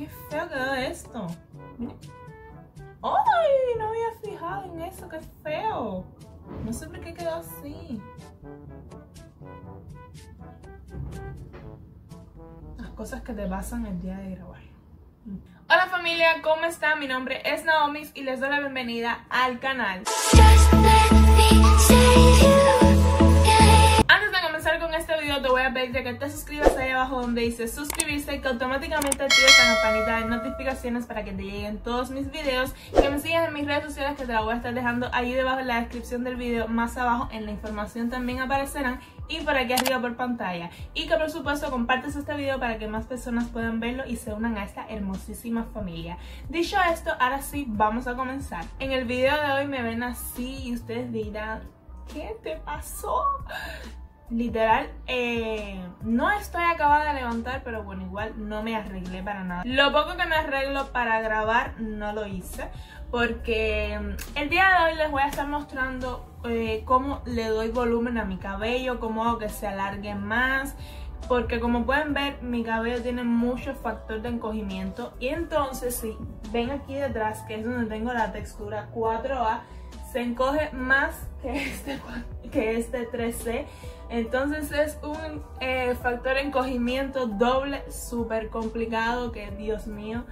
qué feo quedó esto. ¡Ay! No había fijado en eso, qué feo. No sé por qué quedó así. Las cosas que te pasan el día de grabar. Hola familia, ¿cómo están? Mi nombre es Naomi y les doy la bienvenida al canal. Antes donde dice suscribirse que automáticamente actives la campanita de notificaciones para que te lleguen todos mis videos que me sigas en mis redes sociales que te la voy a estar dejando ahí debajo en la descripción del video más abajo en la información también aparecerán y por aquí arriba por pantalla. Y que por supuesto compartes este video para que más personas puedan verlo y se unan a esta hermosísima familia. Dicho esto, ahora sí vamos a comenzar. En el video de hoy me ven así y ustedes dirán ¿qué te pasó? Literal eh, no estoy acabada de levantar pero bueno igual no me arreglé para nada. Lo poco que me arreglo para grabar no lo hice porque mm, el día de hoy les voy a estar mostrando eh, cómo le doy volumen a mi cabello cómo hago que se alargue más porque como pueden ver mi cabello tiene mucho factor de encogimiento. Y entonces si ven aquí detrás que es donde tengo la textura 4A se encoge más que este, que este 3C entonces es un eh, factor encogimiento doble súper complicado que Dios mío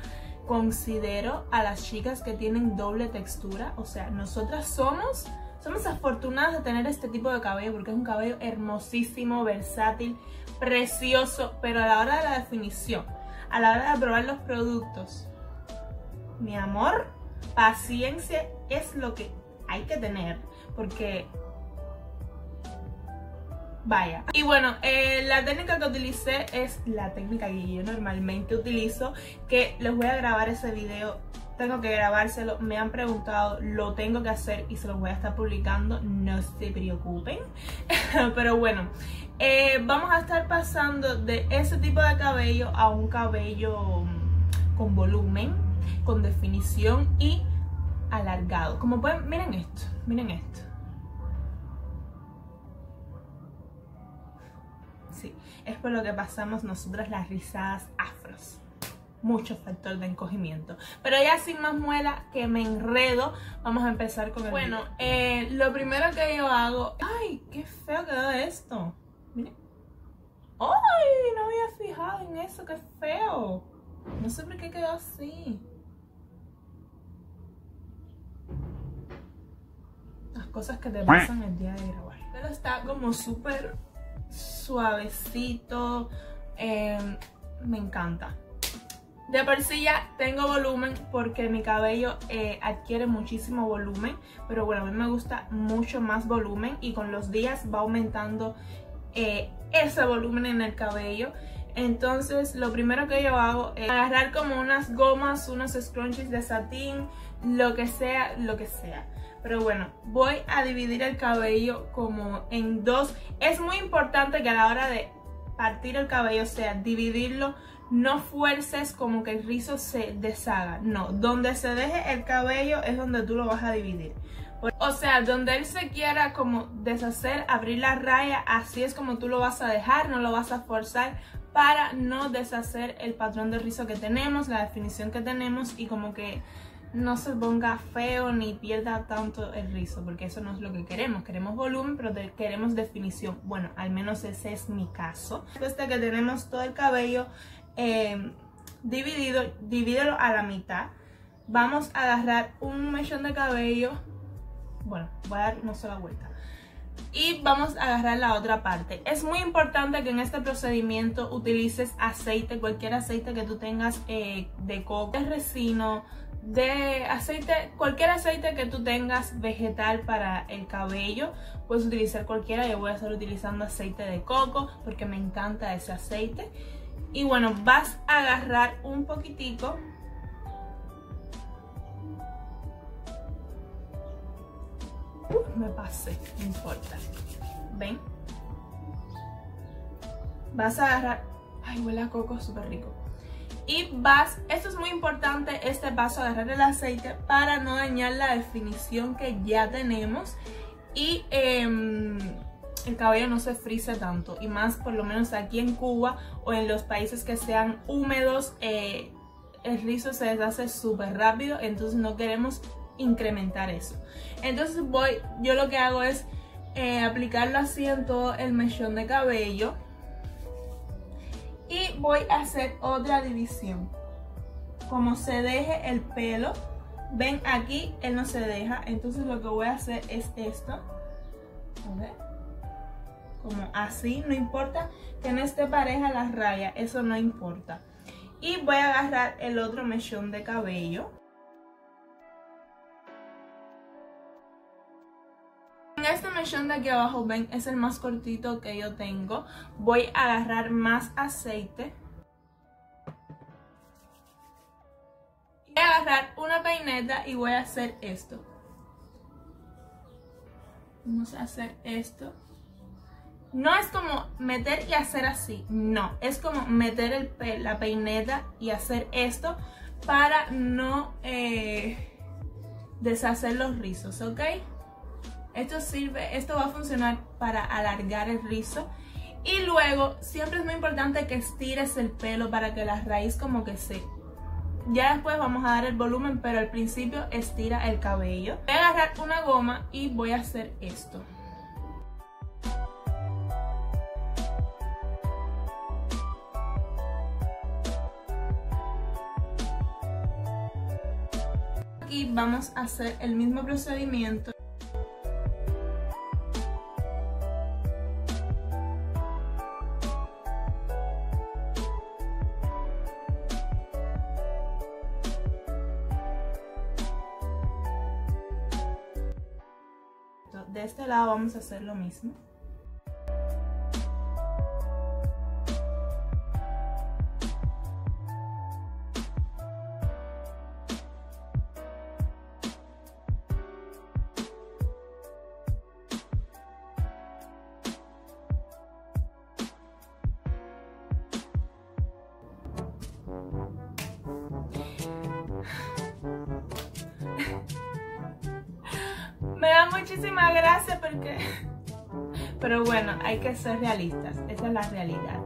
considero a las chicas que tienen doble textura. O sea, nosotras somos, somos afortunadas de tener este tipo de cabello porque es un cabello hermosísimo, versátil, precioso, pero a la hora de la definición, a la hora de probar los productos, mi amor, paciencia es lo que hay que tener porque vaya. Y bueno, eh, la técnica que utilicé es la técnica que yo normalmente utilizo, que les voy a grabar ese video tengo que grabárselo, me han preguntado, lo tengo que hacer y se los voy a estar publicando, no se preocupen. Pero bueno, eh, vamos a estar pasando de ese tipo de cabello a un cabello mm, con volumen, con definición y alargado. Como pueden, miren esto, miren esto. es por lo que pasamos nosotras las rizadas afros mucho factor de encogimiento. Pero ya sin más muela que me enredo, vamos a empezar con el Bueno, eh, lo primero que yo hago... ¡Ay, qué feo quedó esto! Miren. ¡Ay, no había fijado en eso! ¡Qué feo! No sé por qué quedó así. Las cosas que te pasan el día de grabar. Pero está como súper suavecito. Em, me encanta. De por sí ya tengo volumen porque mi cabello eh, adquiere muchísimo volumen. Pero bueno, a mí me gusta mucho más volumen y con los días va aumentando eh, ese volumen en el cabello. Entonces lo primero que yo hago es agarrar como unas gomas, unos scrunchies de satín, lo que sea, lo que sea. Pero bueno, voy a dividir el cabello como en dos. Es muy importante que a la hora de partir el cabello, o sea, dividirlo, no fuerces como que el rizo se deshaga. No, donde se deje el cabello es donde tú lo vas a dividir. O sea, donde él se quiera como deshacer, abrir la raya, así es como tú lo vas a dejar, no lo vas a forzar para no deshacer el patrón de rizo que tenemos, la definición que tenemos y como que no se ponga feo ni pierda tanto el rizo, porque eso no es lo que queremos. Queremos volumen, pero queremos definición. Bueno, al menos ese es mi caso. Después de que tenemos todo el cabello eh, dividido, divídelo a la mitad. Vamos a agarrar un mechón de cabello. Bueno, voy a dar una sola vuelta. Y vamos a agarrar la otra parte. Es muy importante que en este procedimiento utilices aceite, cualquier aceite que tú tengas eh, de coco, de resino, de aceite, cualquier aceite que tú tengas vegetal para el cabello, puedes utilizar cualquiera. Yo voy a estar utilizando aceite de coco porque me encanta ese aceite. Y bueno, vas a agarrar un poquitico. me pasé, no importa. ¿Ven? Vas a agarrar... Ay, huele a coco súper rico y vas, esto es muy importante, este paso, agarrar el aceite para no dañar la definición que ya tenemos y em, el cabello no se frise tanto y más por lo menos aquí en Cuba o en los países que sean húmedos, eh, el rizo se deshace súper rápido, entonces no queremos incrementar eso. Entonces voy, yo lo que hago es eh, aplicarlo así en todo el mechón de cabello. Voy a hacer otra división. Como se deje el pelo, ven aquí, él no se deja. Entonces lo que voy a hacer es esto. Como así, no importa que no esté pareja la raya, eso no importa. Y voy a agarrar el otro mechón de cabello. De aquí abajo, ven, es el más cortito que yo tengo. Voy a agarrar más aceite. A agarrar una peineta y voy a hacer esto. Vamos a hacer esto. No es como meter y hacer así, no. Es como meter el, la peineta y hacer esto para no eh, deshacer los rizos, ¿ok? Esto sirve, esto va a funcionar para alargar el rizo. Y luego, siempre es muy importante que estires el pelo para que la raíz como que se... Ya después vamos a dar el volumen, pero al principio estira el cabello. Voy a agarrar una goma y voy a hacer esto. Aquí vamos a hacer el mismo procedimiento. De este lado vamos a hacer lo mismo. Me da muchísima gracia porque... Pero bueno, hay que ser realistas. Esa es la realidad.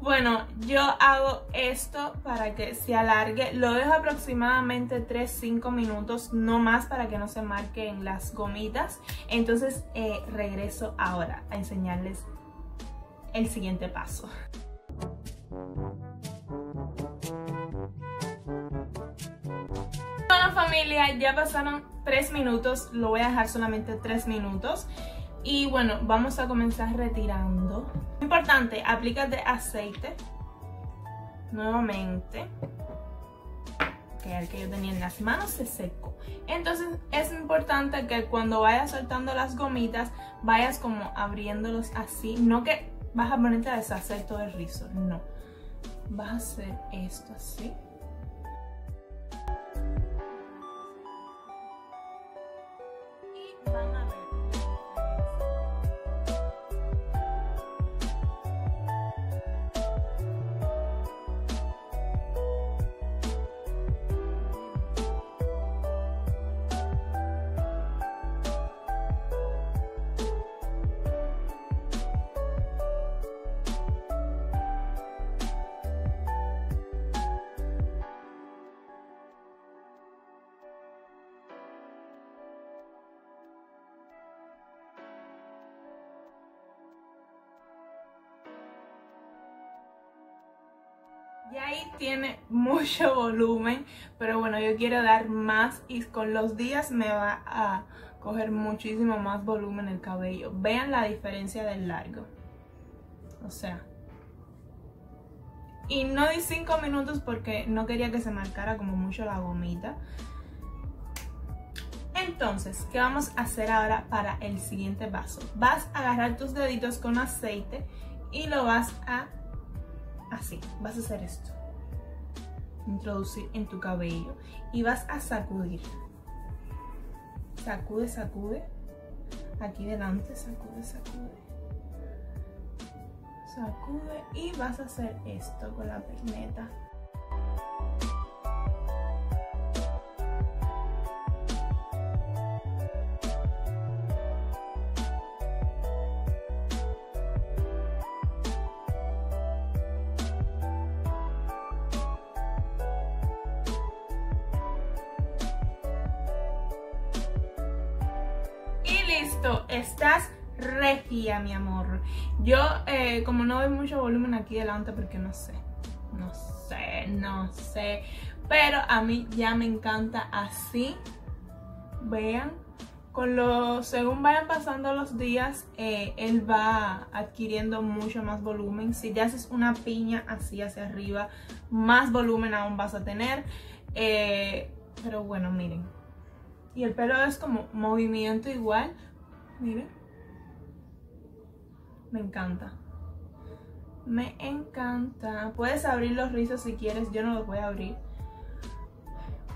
Bueno, yo hago esto para que se alargue. Lo dejo aproximadamente 3-5 minutos, no más para que no se marquen las gomitas. Entonces eh, regreso ahora a enseñarles el siguiente paso. Ya pasaron 3 minutos, lo voy a dejar solamente 3 minutos. Y bueno, vamos a comenzar retirando. Importante, aplícate aceite. Nuevamente. Que el que yo tenía en las manos se secó. Entonces es importante que cuando vayas soltando las gomitas, vayas como abriéndolos así. No que vas a ponerte a deshacer todo el rizo, no. Vas a hacer esto así. Y ahí tiene mucho volumen, pero bueno, yo quiero dar más y con los días me va a coger muchísimo más volumen el cabello. Vean la diferencia del largo. O sea. Y no di 5 minutos porque no quería que se marcara como mucho la gomita. Entonces, ¿qué vamos a hacer ahora para el siguiente paso? Vas a agarrar tus deditos con aceite y lo vas a así, vas a hacer esto. Introducir en tu cabello y vas a sacudir. Sacude, sacude. Aquí delante, sacude, sacude. Sacude y vas a hacer esto con la peineta. Esto, estás regia, mi amor. Yo, eh, como no veo mucho volumen aquí delante, porque no sé, no sé, no sé. Pero a mí ya me encanta así. Vean, con lo, según vayan pasando los días, eh, él va adquiriendo mucho más volumen. Si ya haces una piña así hacia arriba, más volumen aún vas a tener. Eh, pero bueno, miren. Y el pelo es como movimiento igual. Miren. Me encanta. Me encanta. Puedes abrir los rizos si quieres. Yo no los voy a abrir.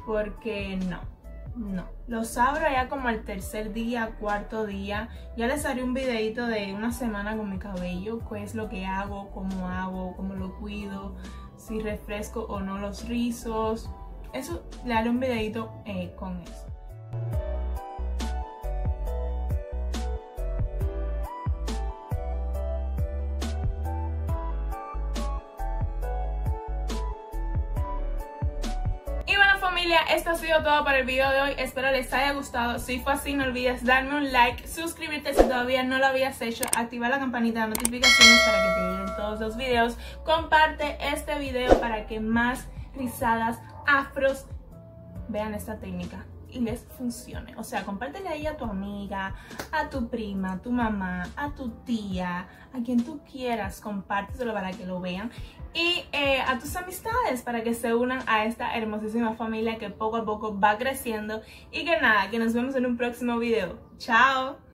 Porque no no. Los abro ya como el tercer día, cuarto día. Ya les haré un videito de una semana con mi cabello, qué es lo que hago, cómo hago, cómo lo cuido, si refresco o no los rizos. Eso le haré un videito eh, con eso. Esto ha sido todo para el video de hoy. Espero les haya gustado. Si fue así, no olvides darme un like, suscribirte si todavía no lo habías hecho, activar la campanita de notificaciones para que te lleguen todos los videos. Comparte este video para que más rizadas afros vean esta técnica y les funcione. O sea, compártele ahí a tu amiga, a tu prima, a tu mamá, a tu tía, a quien tú quieras, compárteselo para que lo vean. Y eh, a tus amistades para que se unan a esta hermosísima familia que poco a poco va creciendo. Y que nada, que nos vemos en un próximo video. ¡Chao!